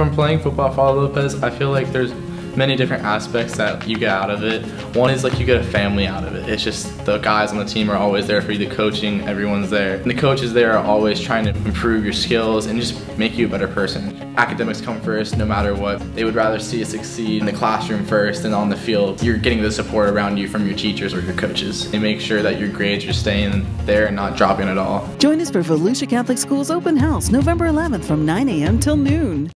From playing football at Lopez, I feel like there's many different aspects that you get out of it. One is like you get a family out of it. It's just the guys on the team are always there for you, the coaching, everyone's there. And the coaches there are always trying to improve your skills and just make you a better person. Academics come first no matter what. They would rather see you succeed in the classroom first than on the field. You're getting the support around you from your teachers or your coaches. They make sure that your grades are staying there and not dropping at all. Join us for Volusia Catholic School's open house November 11th from 9 a.m. till noon.